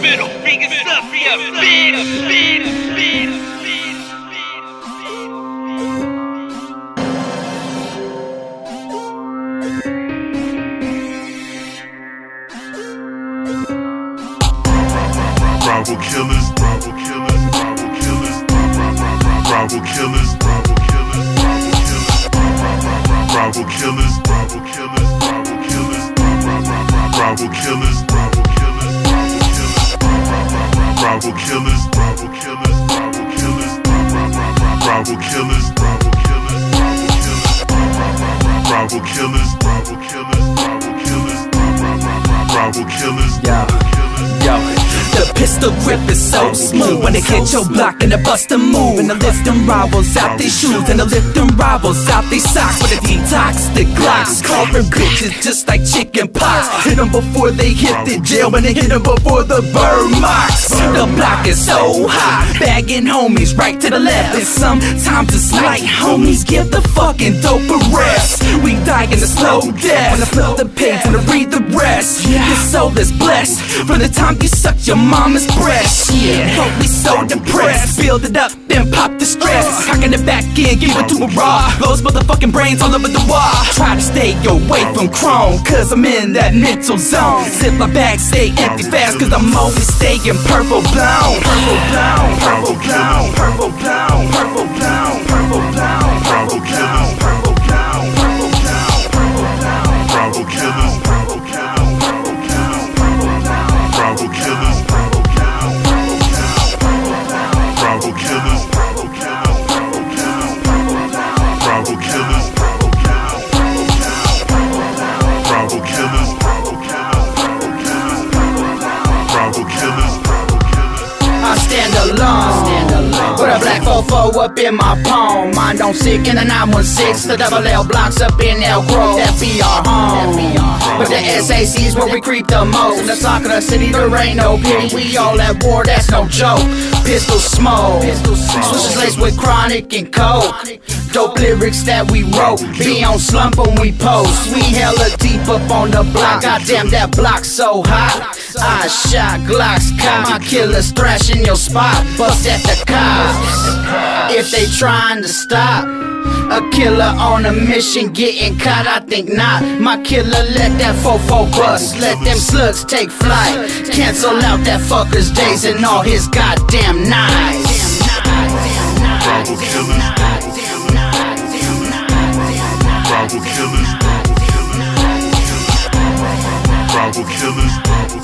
middle, up, killers, bravo killers, bravo killers, bravo killers, bravo killers, bravo killers, killers. Killers, Yo. The pistol grip is so smooth when it hit your block and the bust a move. And the lift them rivals out their shoes and the lift them rivals out their socks. With the detox, the glocks, carving bitches just like chicken pox. Hit them before they hit the jail and they hit them before the burn marks. The block is so high, bagging homies right to the left. And sometimes it's like homies give the fucking dope a rest. We die in a slow death when I flip the page and I read the rest. Your soul is blessed from the time you sucked your mama's breast. Yeah, but we so depressed. Build it up, then pop the stress. Uh. Cocking it back in, give it to a raw. Those motherfucking brains all over the wall. Try to stay away from chrome, cause I'm in that mental zone. Zip my bag, stay empty fast, cause I'm always staying purple blown. Purple blown, purple blown, purple blown, purple blown, purple I stand alone. With a black fofo up in my palm. Mind on sick in the 916. The double L blocks up in Elk Grove. That be our home. The SAC's where we creep the most. In the the city, there ain't no pity. We all at war, that's no joke. Pistol smoke. Switches laced with chronic and coke. Dope lyrics that we wrote. Be on slump when we post. We hella deep up on the block. Goddamn, that block so hot. I shot Glocks, cop my killers thrashing your spot. Bust at the cops. If they trying to stop. A killer on a mission getting caught, I think not. My killer let that fofo bust, let them slugs take flight. Cancel out that fucker's days and all his goddamn nights. Bravo killers, Bravo killers, Bravo killers, Bravo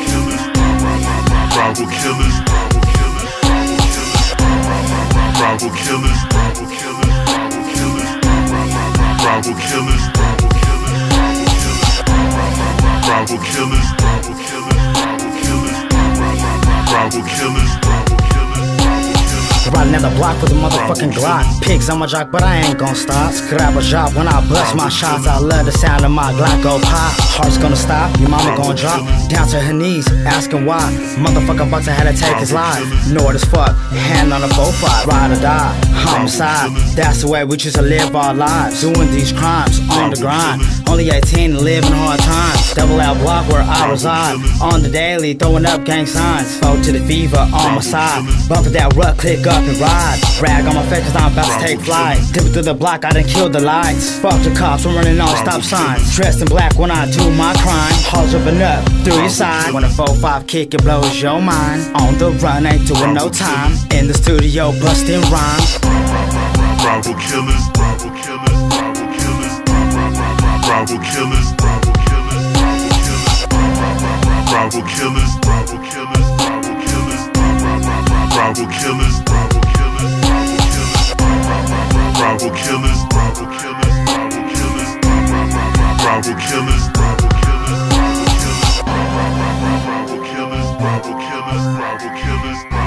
killers, Bravo killers, Bravo Bible killers. Riding down the block with a motherfucking Glock. Pigs on my jock, but I ain't gon' stop. Scrap a job when I bust my shots. I love the sound of my Glock go pop. Heart's gonna stop, your mama gonna drop down to her knees, asking why. Motherfucker Bucks had to take his life. Know it as fuck, hand on a 4-5, ride or die, homicide. That's the way we choose to live our lives. Doing these crimes on the grind. Only 18 and living hard times. Double L block where I reside. On the daily, throwing up gang signs. Foe to the fever on my side. Bumping that rut, click up and ride. Rag on my face cause I'm about to take flight. Dipping through the block, I done killed the lights. Fuck the cops, I'm running on stop signs. Dressed in black when I do my crime. Halls open up through your side. When a 4-5 kick, it blows your mind. On the run, ain't doing no time. In the studio, busting rhymes. Bravo killers, Bravo killers, Bravo killers, Bravo killers, Bravo killers, Bravo killers, Bravo killers, Bravo killers, Bravo killers, Bravo killers, Bravo killers, Bravo killers, Bravo killers, Bravo killers, Bravo killers, Bravo killers,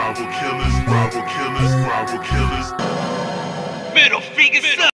rival killers, rival killers, rival killers. Middle fingers up.